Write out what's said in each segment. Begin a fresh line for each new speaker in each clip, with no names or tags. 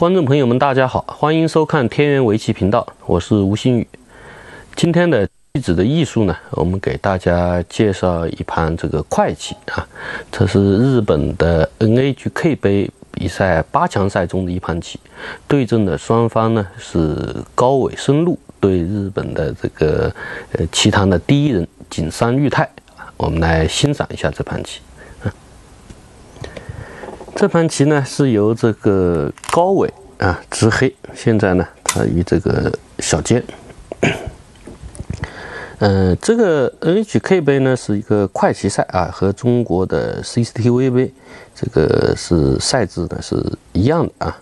观众朋友们，大家好，欢迎收看天元围棋频道，我是吴新宇。今天的棋子的艺术呢，我们给大家介绍一盘这个快棋啊，这是日本的 NHK 杯比赛八强赛中的一盘棋，对阵的双方呢是高尾深路对日本的这个呃棋坛的第一人井上裕太，我们来欣赏一下这盘棋。这盘棋呢是由这个高伟啊执黑，现在呢他与这个小尖，嗯，这个 NHK 杯呢是一个快棋赛啊，和中国的 CCTV 杯这个是赛制呢是一样的啊。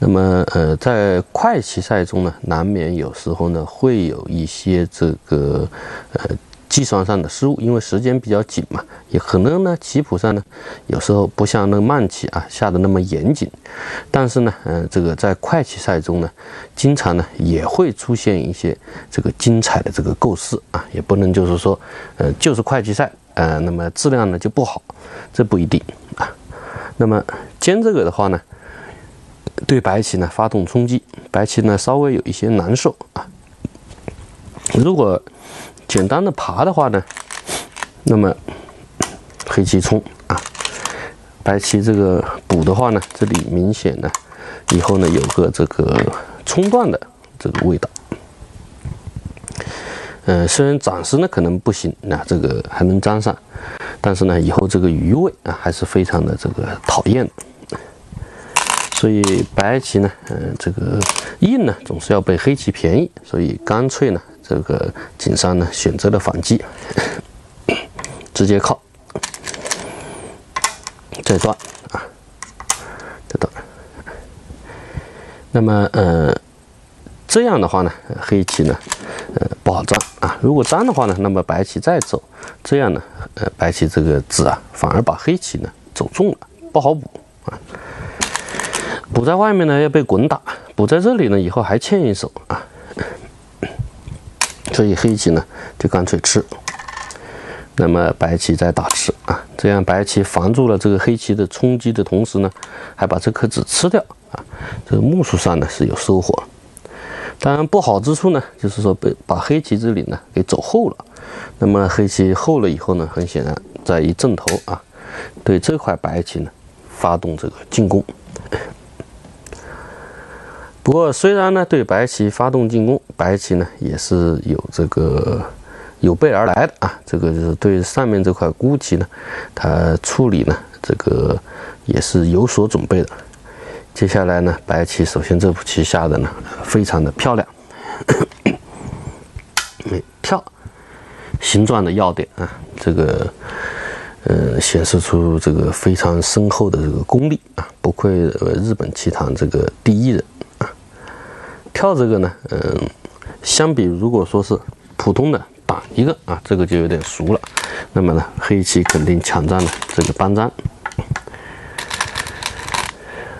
那么呃，在快棋赛中呢，难免有时候呢会有一些这个呃。计算上的失误，因为时间比较紧嘛，也可能呢棋谱上呢有时候不像那慢棋啊下的那么严谨，但是呢，嗯，这个在快棋赛中呢，经常呢也会出现一些这个精彩的这个构思啊，也不能就是说，呃，就是快棋赛，呃，那么质量呢就不好，这不一定啊。那么尖这个的话呢，对白棋呢发动冲击，白棋呢稍微有一些难受啊，如果。简单的爬的话呢，那么黑棋冲啊，白棋这个补的话呢，这里明显呢，以后呢有个这个冲断的这个味道。嗯，虽然暂时呢可能不行，那这个还能粘上，但是呢以后这个余味啊还是非常的这个讨厌的。所以白棋呢，嗯，这个硬呢总是要被黑棋便宜，所以干脆呢。这个井上呢选择了反击，直接靠，再断啊，再断。那么呃，这样的话呢，黑棋呢呃不好粘啊。如果粘的话呢，那么白棋再走，这样呢呃白棋这个子啊反而把黑棋呢走中了，不好补啊。补在外面呢要被滚打，补在这里呢以后还欠一手啊。所以黑棋呢就干脆吃，那么白棋再打吃啊，这样白棋防住了这个黑棋的冲击的同时呢，还把这颗子吃掉啊，这个目数上呢是有收获。当然不好之处呢，就是说被把黑棋这里呢给走后了，那么黑棋后了以后呢，很显然在一正头啊，对这块白棋呢发动这个进攻。不过，虽然呢对白棋发动进攻，白棋呢也是有这个有备而来的啊。这个就是对上面这块孤棋呢，它处理呢这个也是有所准备的。接下来呢，白棋首先这步棋下的呢非常的漂亮，跳形状的要点啊，这个呃显示出这个非常深厚的这个功力啊，不愧日本棋坛这个第一人。跳这个呢，嗯，相比如果说是普通的挡一个啊，这个就有点熟了。那么呢，黑棋肯定抢占了这个搬粘。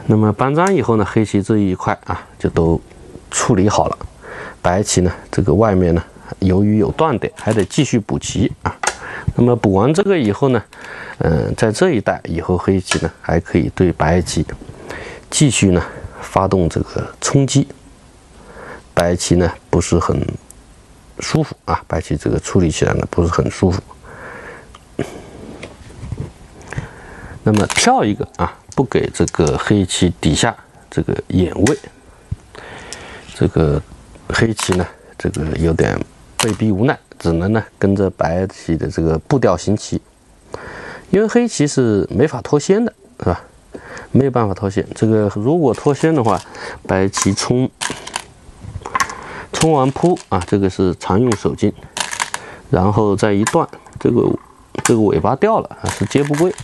那么搬粘以后呢，黑棋这一块啊就都处理好了。白棋呢，这个外面呢，由于有断点，还得继续补棋啊。那么补完这个以后呢，嗯，在这一带以后，黑棋呢还可以对白棋继续呢发动这个冲击。白棋呢不是很舒服啊，白棋这个处理起来呢不是很舒服。那么跳一个啊，不给这个黑棋底下这个眼位，这个黑棋呢这个有点被逼无奈，只能呢跟着白棋的这个步调行棋，因为黑棋是没法脱先的，是吧？没有办法脱先。这个如果脱先的话，白棋冲。冲完扑啊，这个是常用手劲，然后再一断，这个这个尾巴掉了啊，是接不归。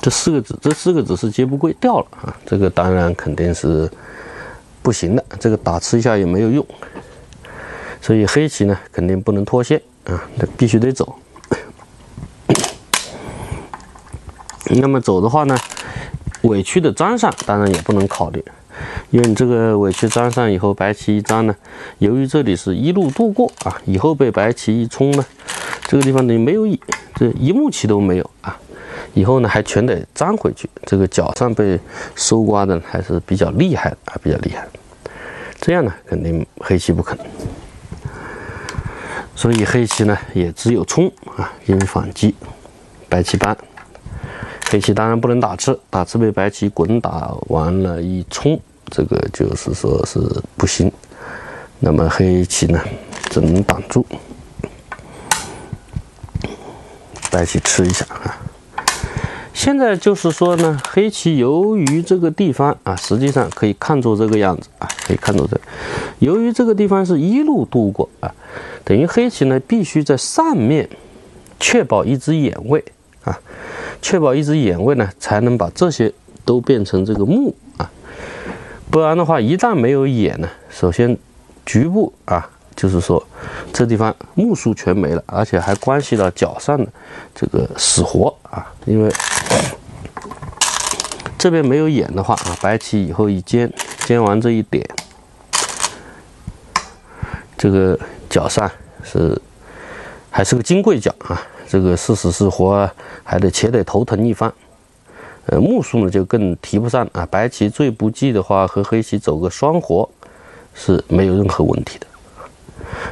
这四个子，这四个子是接不归掉了啊，这个当然肯定是不行的，这个打吃一下也没有用，所以黑棋呢肯定不能脱线啊，那必须得走。那么走的话呢？委屈的粘上，当然也不能考虑，因为你这个委屈粘上以后，白棋一粘呢，由于这里是一路度过啊，以后被白棋一冲呢，这个地方等于没有一这一目棋都没有啊，以后呢还全得粘回去。这个角上被搜刮的还是比较厉害的啊，比较厉害。这样呢，肯定黑棋不肯。所以黑棋呢也只有冲啊，因为反击，白棋搬。黑棋当然不能打吃，打吃被白棋滚打完了，一冲，这个就是说是不行。那么黑棋呢，只能挡住，白棋吃一下啊。现在就是说呢，黑棋由于这个地方啊，实际上可以看作这个样子啊，可以看作这，由于这个地方是一路度过啊，等于黑棋呢必须在上面确保一只眼位啊。确保一只眼位呢，才能把这些都变成这个目啊，不然的话，一旦没有眼呢，首先局部啊，就是说这地方目数全没了，而且还关系到角上的这个死活啊，因为这边没有眼的话啊，白棋以后一尖尖完这一点，这个角上是还是个金贵角啊。这个是死是活，还得且得头疼一番。呃，目数呢就更提不上啊。白棋最不济的话，和黑棋走个双活是没有任何问题的。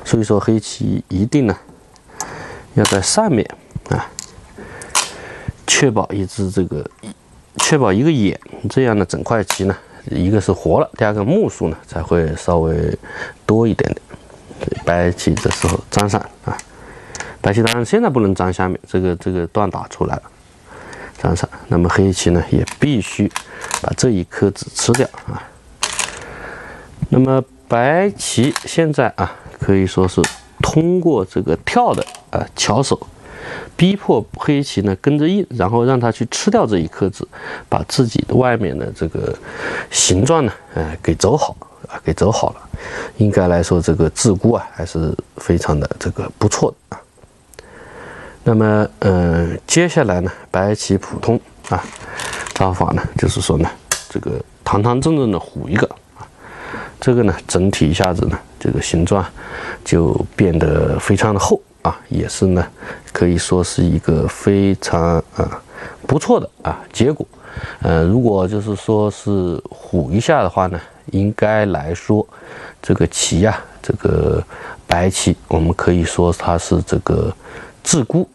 所以说，黑棋一定呢要在上面啊，确保一只这个，确保一个眼，这样呢整块棋呢，一个是活了，第二个目数呢才会稍微多一点点。白棋这时候粘上啊。白棋当然现在不能粘下面，这个这个断打出来了，粘上。那么黑棋呢，也必须把这一颗子吃掉啊。那么白棋现在啊，可以说是通过这个跳的啊巧手，逼迫黑棋呢跟着印，然后让他去吃掉这一颗子，把自己的外面的这个形状呢，呃，给走好啊，给走好了。应该来说，这个自孤啊，还是非常的这个不错的啊。那么，嗯，接下来呢，白棋普通啊，招法呢，就是说呢，这个堂堂正正的虎一个啊，这个呢，整体一下子呢，这个形状就变得非常的厚啊，也是呢，可以说是一个非常啊不错的啊结果。呃，如果就是说是虎一下的话呢，应该来说，这个棋呀，这个白棋，我们可以说它是这个自孤。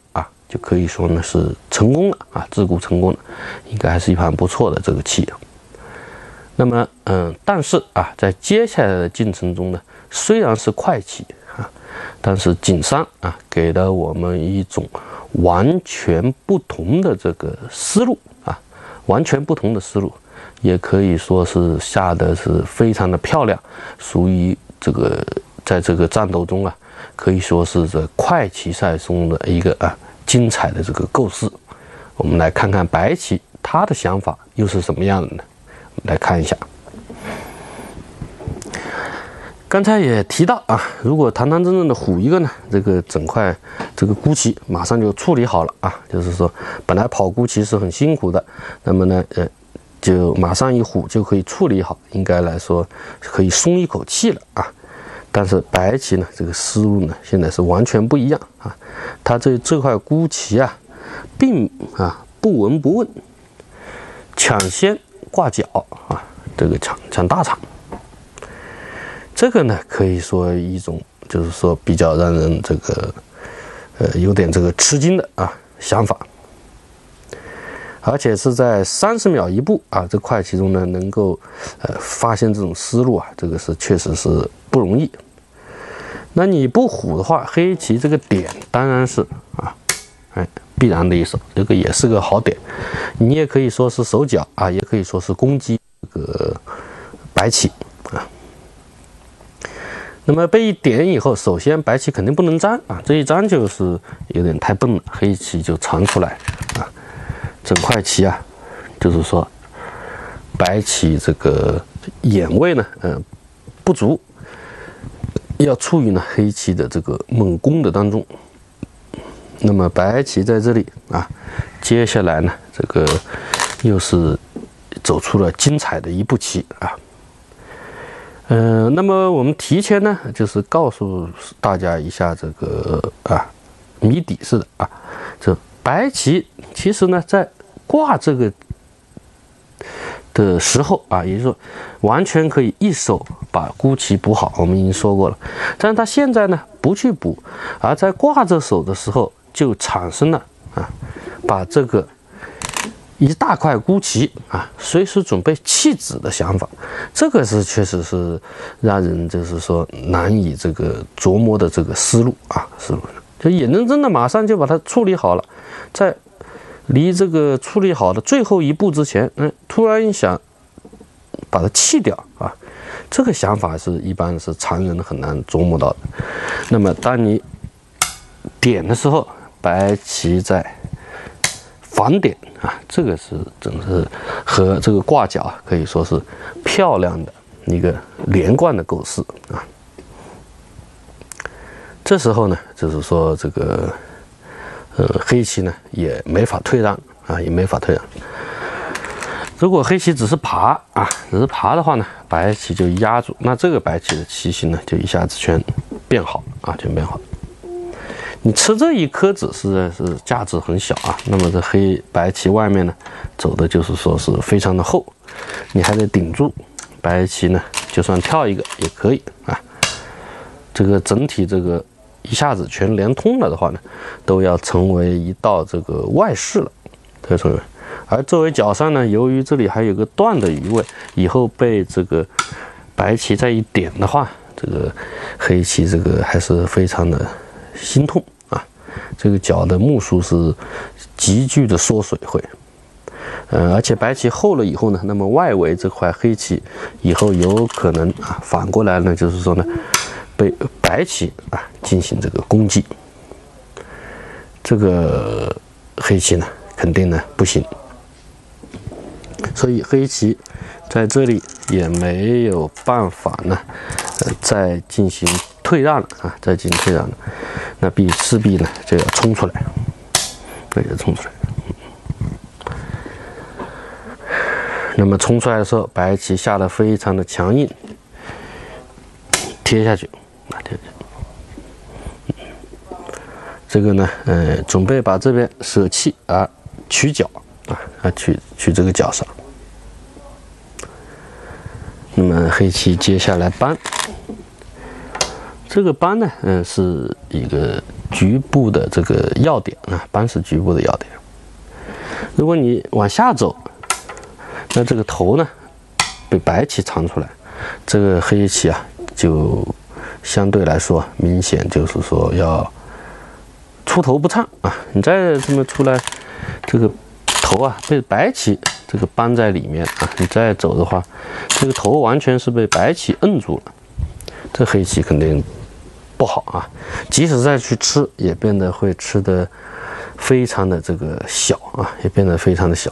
就可以说呢是成功了啊，自古成功了，应该还是一盘不错的这个棋。那么，嗯，但是啊，在接下来的进程中呢，虽然是快棋啊，但是景山啊给了我们一种完全不同的这个思路啊，完全不同的思路，也可以说是下的是非常的漂亮，属于这个在这个战斗中啊，可以说是这快棋赛中的一个啊。精彩的这个构思，我们来看看白棋他的想法又是什么样的呢？来看一下，刚才也提到啊，如果堂堂正正的虎一个呢，这个整块这个孤棋马上就处理好了啊，就是说本来跑孤棋是很辛苦的，那么呢，呃，就马上一虎就可以处理好，应该来说可以松一口气了啊。但是白棋呢，这个思路呢，现在是完全不一样啊。他这这块孤棋啊，并啊不闻不问，抢先挂角啊，这个抢抢大场。这个呢，可以说一种就是说比较让人这个呃有点这个吃惊的啊想法。而且是在三十秒一步啊这块棋中呢，能够呃发现这种思路啊，这个是确实是不容易。那你不虎的话，黑棋这个点当然是啊，哎，必然的一手，这个也是个好点。你也可以说是手脚啊，也可以说是攻击这个白棋啊。那么被一点以后，首先白棋肯定不能粘啊，这一粘就是有点太笨了，黑棋就藏出来。整块棋啊，就是说白棋这个眼位呢，嗯，不足。要处于呢黑棋的这个猛攻的当中，那么白棋在这里啊，接下来呢这个又是走出了精彩的一步棋啊，嗯，那么我们提前呢就是告诉大家一下这个啊谜底似的啊，这白棋其实呢在挂这个的时候啊，也就是说，完全可以一手把孤旗补好。我们已经说过了，但是他现在呢不去补，而在挂着手的时候就产生了啊，把这个一大块孤旗啊，随时准备弃子的想法。这个是确实是让人就是说难以这个琢磨的这个思路啊，思路就眼睁睁的马上就把它处理好了，在。离这个处理好的最后一步之前，嗯，突然想把它弃掉啊，这个想法是一般是常人很难琢磨到的。那么，当你点的时候，白棋在反点啊，这个是真是和这个挂角可以说是漂亮的一个连贯的构思啊。这时候呢，就是说这个。呃，黑棋呢也没法退让啊，也没法退让。如果黑棋只是爬啊，只是爬的话呢，白棋就压住，那这个白棋的棋形呢就一下子全变好啊，全变好。你吃这一颗子实在是价值很小啊。那么这黑白棋外面呢，走的就是说是非常的厚，你还得顶住。白棋呢，就算跳一个也可以啊。这个整体这个。一下子全连通了的话呢，都要成为一道这个外势了，可以成为。而作为角上呢，由于这里还有个断的余位，以后被这个白棋再一点的话，这个黑棋这个还是非常的心痛啊。这个角的目数是急剧的缩水会，呃，而且白棋厚了以后呢，那么外围这块黑棋以后有可能啊，反过来呢，就是说呢。被白棋啊进行这个攻击，这个黑棋呢肯定呢不行，所以黑棋在这里也没有办法呢，呃再进行退让了啊，再进行退让了，那必势必呢就要冲出来，那就冲出来。那么冲出来的时候，白棋下的非常的强硬，贴下去。啊，对对，这个呢，呃，准备把这边舍弃啊，取角啊，啊，取取这个角上。那么黑棋接下来搬，这个搬呢，嗯，是一个局部的这个要点啊，搬是局部的要点。如果你往下走，那这个头呢，被白棋藏出来，这个黑棋啊，就。相对来说，明显就是说要出头不畅啊！你再这么出来，这个头啊被白棋这个扳在里面啊，你再走的话，这个头完全是被白棋摁住了，这黑棋肯定不好啊！即使再去吃，也变得会吃的非常的这个小啊，也变得非常的小。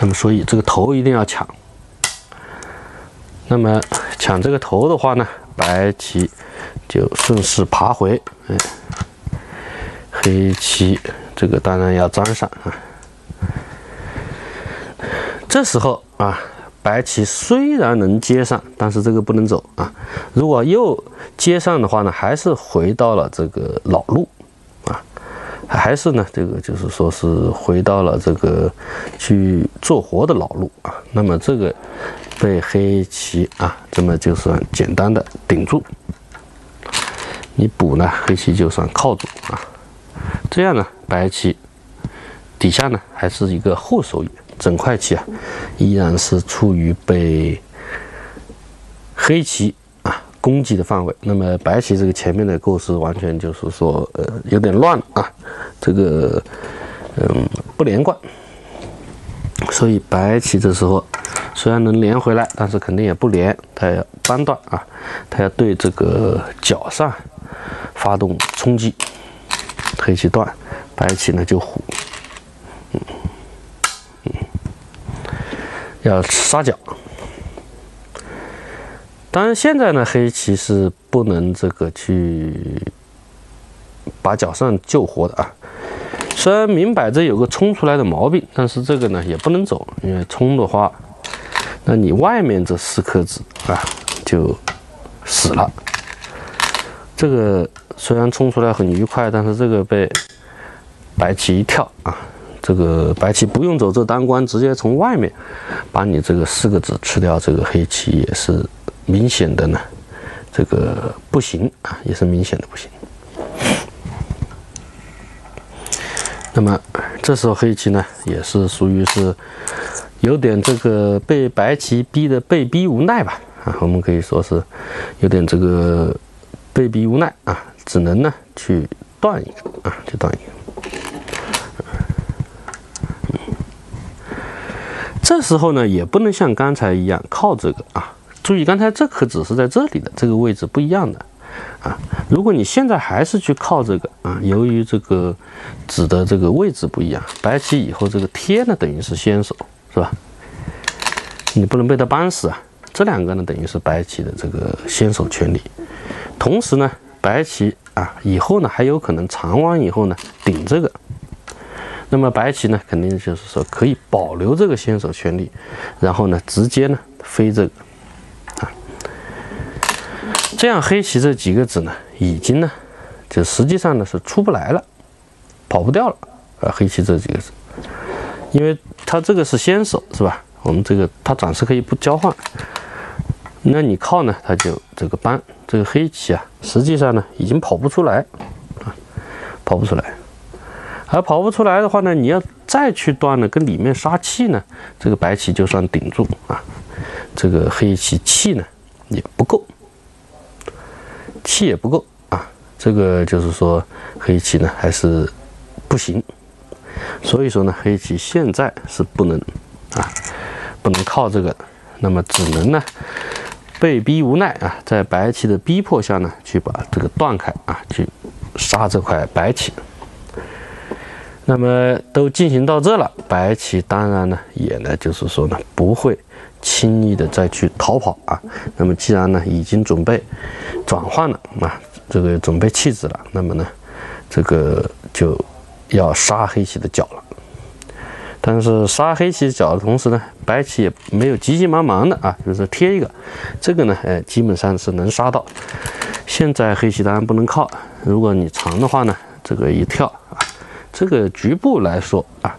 那么，所以这个头一定要抢。那么。抢这个头的话呢，白棋就顺势爬回，哎，黑棋这个当然要粘上啊。这时候啊，白棋虽然能接上，但是这个不能走啊。如果又接上的话呢，还是回到了这个老路啊，还是呢，这个就是说是回到了这个去做活的老路啊。那么这个。被黑棋啊，这么就算简单的顶住，你补呢，黑棋就算靠住啊。这样呢，白棋底下呢还是一个后手，整块棋啊依然是处于被黑棋啊攻击的范围。那么白棋这个前面的构思完全就是说呃有点乱啊，这个嗯不连贯，所以白棋这时候。虽然能连回来，但是肯定也不连，它要扳断啊，它要对这个角上发动冲击，黑棋断，白棋呢就虎，嗯嗯，要杀角。当然现在呢，黑棋是不能这个去把角上救活的啊。虽然明摆着有个冲出来的毛病，但是这个呢也不能走，因为冲的话。那你外面这四颗子啊，就死了。这个虽然冲出来很愉快，但是这个被白棋一跳啊，这个白棋不用走这单关，直接从外面把你这个四个子吃掉，这个黑棋也是明显的呢，这个不行啊，也是明显的不行。那么这时候黑棋呢，也是属于是有点这个被白棋逼的被逼无奈吧啊，我们可以说是有点这个被逼无奈啊，只能呢去断一个啊，去断一个。这时候呢，也不能像刚才一样靠这个啊，注意刚才这颗子是在这里的，这个位置不一样的。啊，如果你现在还是去靠这个啊，由于这个子的这个位置不一样，白棋以后这个贴呢等于是先手，是吧？你不能被他扳死啊。这两个呢等于是白棋的这个先手权利，同时呢，白棋啊以后呢还有可能长完以后呢顶这个，那么白棋呢肯定就是说可以保留这个先手权利，然后呢直接呢飞这个。这样黑棋这几个子呢，已经呢，就实际上呢是出不来了，跑不掉了啊。黑棋这几个子，因为它这个是先手是吧？我们这个它暂时可以不交换，那你靠呢，它就这个扳这个黑棋啊，实际上呢已经跑不出来啊，跑不出来。而跑不出来的话呢，你要再去断呢，跟里面杀气呢，这个白棋就算顶住啊，这个黑棋气呢也不够。气也不够啊，这个就是说黑棋呢还是不行，所以说呢黑棋现在是不能啊，不能靠这个，那么只能呢被逼无奈啊，在白棋的逼迫下呢去把这个断开啊，去杀这块白棋。那么都进行到这了，白棋当然呢也呢就是说呢不会。轻易的再去逃跑啊！那么既然呢已经准备转换了啊，这个准备弃子了，那么呢这个就要杀黑棋的角了。但是杀黑棋角的同时呢，白棋也没有急急忙忙的啊，就是贴一个，这个呢，哎，基本上是能杀到。现在黑棋当然不能靠，如果你长的话呢，这个一跳啊，这个局部来说啊，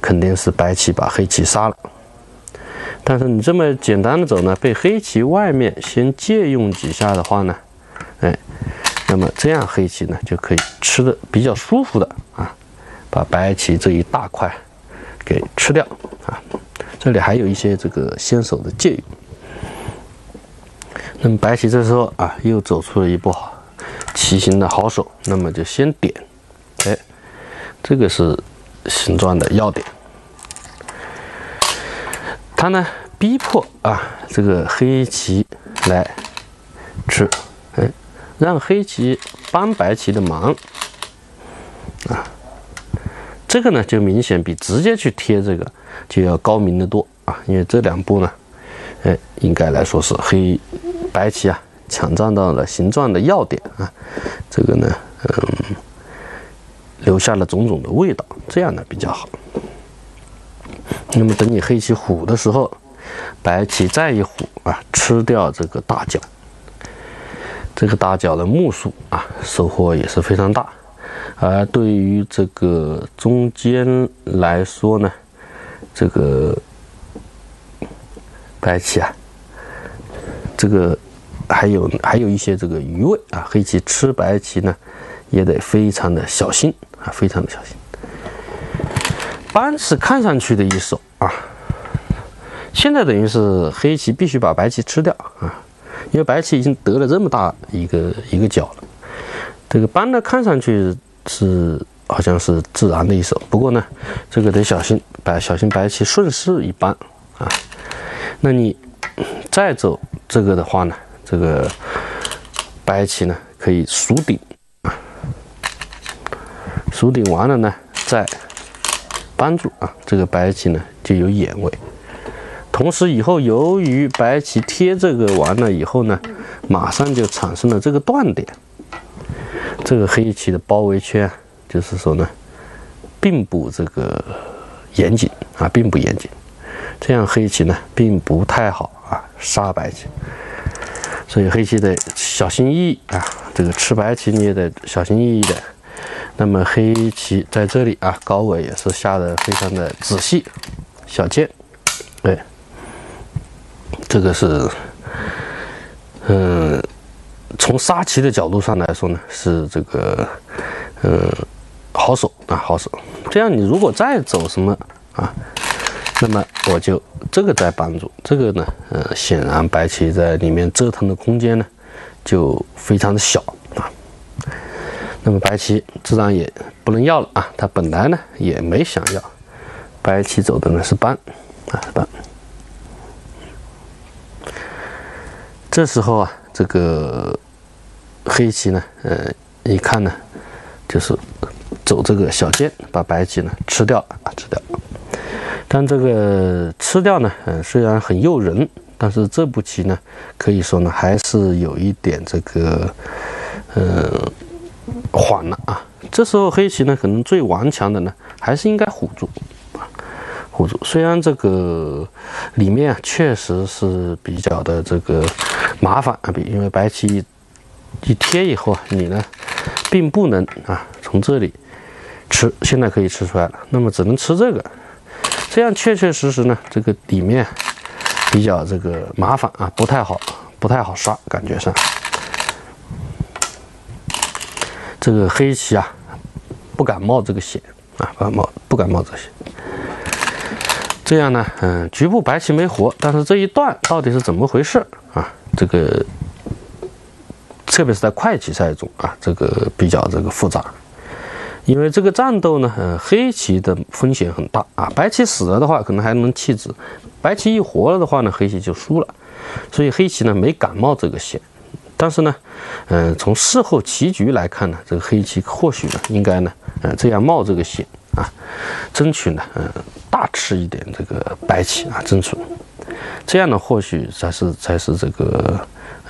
肯定是白棋把黑棋杀了。但是你这么简单的走呢，被黑棋外面先借用几下的话呢，哎，那么这样黑棋呢就可以吃的比较舒服的啊，把白棋这一大块给吃掉啊。这里还有一些这个先手的借用。那么白棋这时候啊又走出了一步棋形的好手，那么就先点，哎，这个是形状的要点。他呢逼迫啊这个黑棋来吃，哎，让黑棋帮白棋的忙啊，这个呢就明显比直接去贴这个就要高明的多啊，因为这两步呢，哎，应该来说是黑白棋啊抢占到了形状的要点啊，这个呢，嗯，留下了种种的味道，这样呢比较好。那么等你黑棋虎的时候，白棋再一虎啊，吃掉这个大角，这个大角的目数啊，收获也是非常大。而对于这个中间来说呢，这个白棋啊，这个还有还有一些这个余味啊，黑棋吃白棋呢，也得非常的小心啊，非常的小心。扳是看上去的一手啊，现在等于是黑棋必须把白棋吃掉啊，因为白棋已经得了这么大一个一个角了。这个扳呢看上去是好像是自然的一手，不过呢，这个得小心，白小心白棋顺势一扳啊。那你再走这个的话呢，这个白棋呢可以熟顶啊，熟顶完了呢再。帮助啊，这个白棋呢就有眼位，同时以后由于白棋贴这个完了以后呢，马上就产生了这个断点，这个黑棋的包围圈就是说呢，并不这个严谨啊，并不严谨，这样黑棋呢并不太好啊杀白棋，所以黑棋得小心翼翼啊，这个吃白棋你也得小心翼翼的那么黑棋在这里啊，高尾也是下的非常的仔细，小尖，对，这个是，嗯，从杀棋的角度上来说呢，是这个，嗯，好手啊，好手。这样你如果再走什么啊，那么我就这个在帮助这个呢，呃，显然白棋在里面折腾的空间呢就非常的小。那么白棋自然也不能要了啊，他本来呢也没想要，白棋走的呢是搬啊，搬。这时候啊，这个黑棋呢，呃，一看呢，就是走这个小尖，把白棋呢吃掉啊，吃掉。但这个吃掉呢，嗯，虽然很诱人，但是这步棋呢，可以说呢，还是有一点这个，嗯。缓了啊！这时候黑棋呢，可能最顽强的呢，还是应该虎住啊，虎住。虽然这个里面啊，确实是比较的这个麻烦啊，比因为白棋一贴以后啊，你呢，并不能啊从这里吃，现在可以吃出来了，那么只能吃这个，这样确确实实呢，这个里面比较这个麻烦啊，不太好，不太好刷，感觉上。这个黑棋啊，不敢冒这个险啊，不敢冒，不敢冒这些。这样呢，嗯，局部白棋没活，但是这一段到底是怎么回事啊？这个，特别是在快棋赛中啊，这个比较这个复杂。因为这个战斗呢，嗯，黑棋的风险很大啊，白棋死了的话，可能还能弃子；白棋一活了的话呢，黑棋就输了。所以黑棋呢，没敢冒这个险。但是呢，嗯，从事后棋局来看呢，这个黑棋或许呢，应该呢，呃，这样冒这个险啊，争取呢，嗯，大吃一点这个白棋啊，争取这样呢，或许才是才是这个，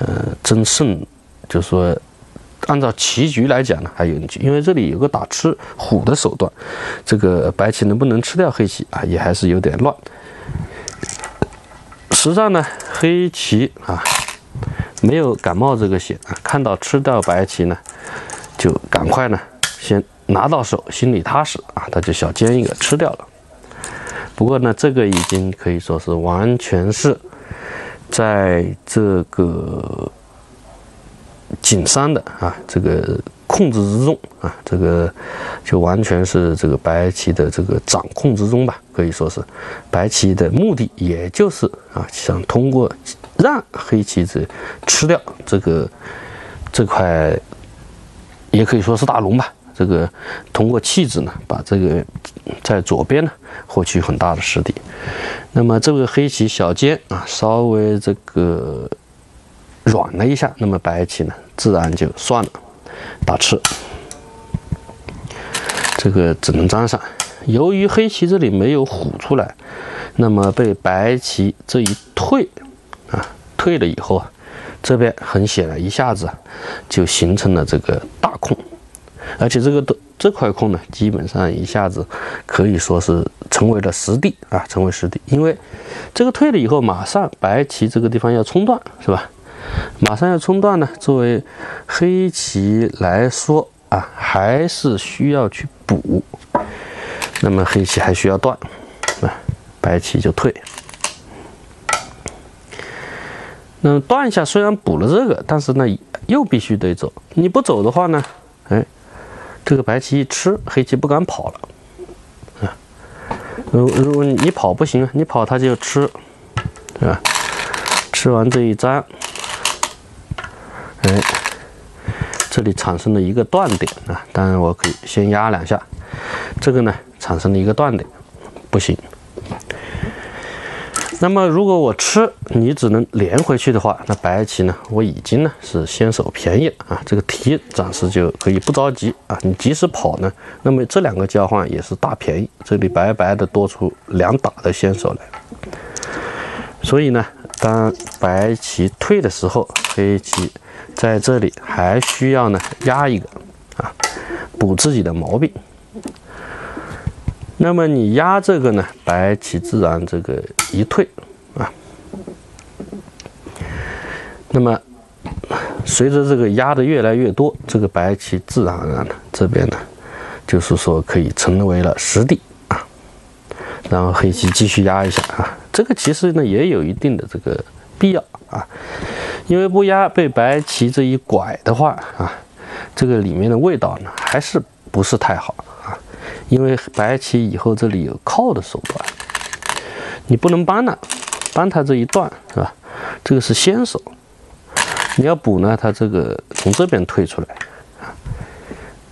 呃，争胜，就是说，按照棋局来讲呢，还有，因为这里有个打吃虎的手段，这个白棋能不能吃掉黑棋啊，也还是有点乱。实战呢，黑棋啊。没有感冒这个险啊！看到吃掉白棋呢，就赶快呢，先拿到手，心里踏实啊！他就小尖一个吃掉了。不过呢，这个已经可以说是完全是在这个紧伤的啊，这个。控制之中啊，这个就完全是这个白棋的这个掌控之中吧，可以说是白棋的目的，也就是啊，想通过让黑棋子吃掉这个这块，也可以说是大龙吧。这个通过弃子呢，把这个在左边呢获取很大的实地。那么这个黑棋小尖啊，稍微这个软了一下，那么白棋呢，自然就算了。打吃，这个只能粘上。由于黑棋这里没有虎出来，那么被白棋这一退啊，退了以后啊，这边很显然一下子就形成了这个大空，而且这个的这块空呢，基本上一下子可以说是成为了实地啊，成为实地。因为这个退了以后，马上白棋这个地方要冲断，是吧？马上要冲断呢，作为黑棋来说啊，还是需要去补。那么黑棋还需要断，啊，白棋就退。那么断一下，虽然补了这个，但是呢，又必须得走。你不走的话呢，哎，这个白棋一吃，黑棋不敢跑了。啊，如如果你跑不行，你跑它就吃，对吧？吃完这一张。哎，这里产生了一个断点啊，当然我可以先压两下，这个呢产生了一个断点，不行。那么如果我吃，你只能连回去的话，那白棋呢，我已经呢是先手便宜啊，这个提暂时就可以不着急啊，你即使跑呢，那么这两个交换也是大便宜，这里白白的多出两打的先手来，所以呢，当白棋退的时候，黑棋。在这里还需要呢压一个啊，补自己的毛病。那么你压这个呢，白棋自然这个一退啊。那么随着这个压的越来越多，这个白棋自然而然的这边呢，就是说可以成为了实地啊。然后黑棋继续压一下啊，这个其实呢也有一定的这个必要啊，因为不压被白棋这一拐的话啊，这个里面的味道呢还是不是太好啊，因为白棋以后这里有靠的手段，你不能扳了，扳它这一段是吧？这个是先手，你要补呢，它这个从这边退出来啊，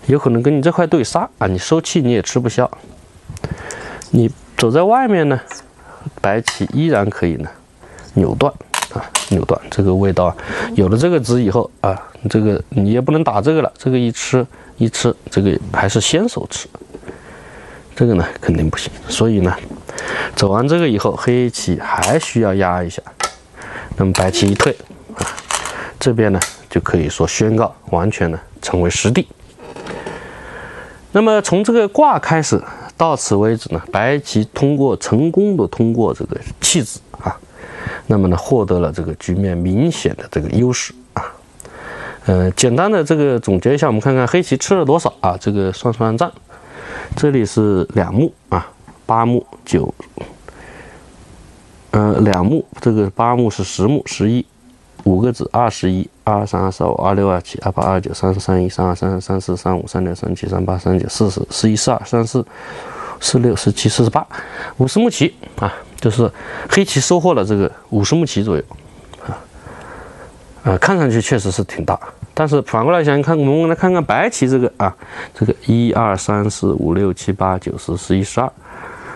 有可能跟你这块对杀啊，你收气你也吃不消，你。走在外面呢，白棋依然可以呢扭断啊，扭断这个味道啊。有了这个子以后啊，这个你也不能打这个了。这个一吃一吃，这个还是先手吃，这个呢肯定不行。所以呢，走完这个以后，黑棋还需要压一下。那么白棋一退啊，这边呢就可以说宣告完全呢成为实地。那么从这个卦开始。到此为止呢，白棋通过成功的通过这个弃子，那么呢获得了这个局面明显的这个优势啊。呃，简单的这个总结一下，我们看看黑棋吃了多少啊？这个算算账，这里是两目啊，八目九，呃，两目，这个八目是十目十一。五个子，二十一，二三，二四二，二六，二七，二八，二九，三十三，一，三二，三三，三四，三五，三六，三七，三八，三九，四十，四一，四二，三四，四六，四七，四十八，五十目棋啊，就是黑棋收获了这个五十目棋左右啊，啊，看上去确实是挺大，但是反过来想，看我们来看看白棋这个啊，这个一二三四五六七八九十十一十二，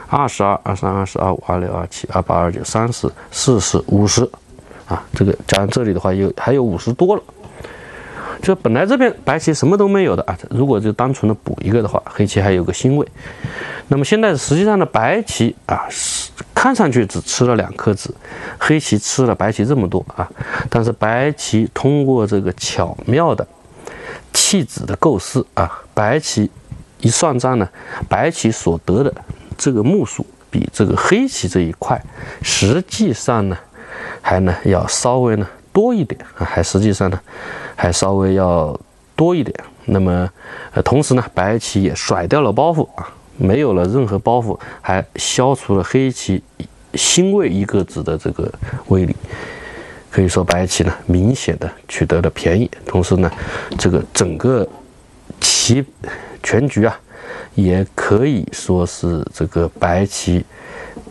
二十二，二三，二十二五，二六，二七，二八，二九，三十，四十，五十。啊，这个加上这里的话，有还有五十多了。就本来这边白棋什么都没有的啊，如果就单纯的补一个的话，黑棋还有个欣慰。那么现在实际上的，白棋啊，看上去只吃了两颗子，黑棋吃了白棋这么多啊。但是白棋通过这个巧妙的弃子的构思啊，白棋一算账呢，白棋所得的这个目数比这个黑棋这一块，实际上呢。还呢要稍微呢多一点啊，还实际上呢还稍微要多一点。那么呃，同时呢，白棋也甩掉了包袱啊，没有了任何包袱，还消除了黑棋星位一个子的这个威力。可以说白棋呢明显的取得了便宜，同时呢，这个整个棋全局啊，也可以说是这个白棋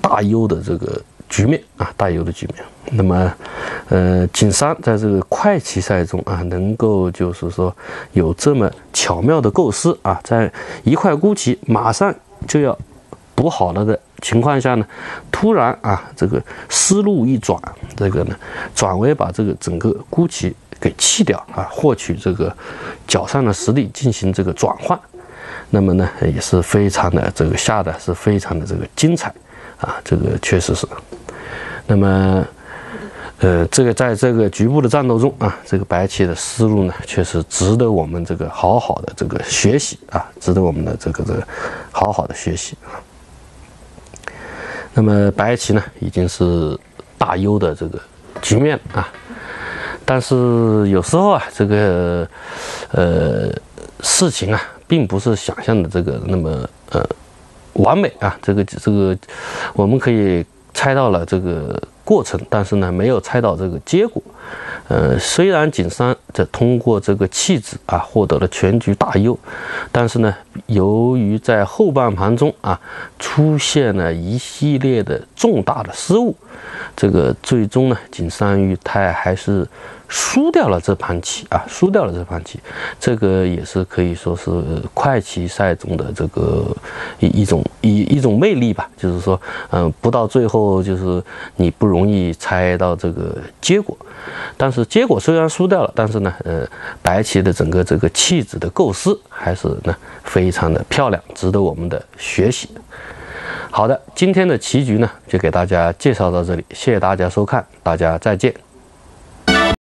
大优的这个局面啊，大优的局面。那么，呃，景山在这个快棋赛中啊，能够就是说有这么巧妙的构思啊，在一块孤棋马上就要补好了的情况下呢，突然啊，这个思路一转，这个呢，转为把这个整个孤棋给弃掉啊，获取这个脚上的实力进行这个转换，那么呢，也是非常的这个下的是非常的这个精彩啊，这个确实是，那么。呃，这个在这个局部的战斗中啊，这个白棋的思路呢，确实值得我们这个好好的这个学习啊，值得我们的这个这个好好的学习啊。那么白棋呢，已经是大优的这个局面啊，但是有时候啊，这个呃事情啊，并不是想象的这个那么呃完美啊，这个这个我们可以猜到了这个。过程，但是呢，没有猜到这个结果。呃，虽然景山在通过这个弃子啊，获得了全局大优，但是呢，由于在后半盘中啊，出现了一系列的重大的失误，这个最终呢，景山裕太还是。输掉了这盘棋啊，输掉了这盘棋，这个也是可以说是快棋赛中的这个一一种一一种魅力吧。就是说，嗯，不到最后就是你不容易猜到这个结果，但是结果虽然输掉了，但是呢，呃，白棋的整个这个气子的构思还是呢非常的漂亮，值得我们的学习。好的，今天的棋局呢就给大家介绍到这里，谢谢大家收看，大家再见。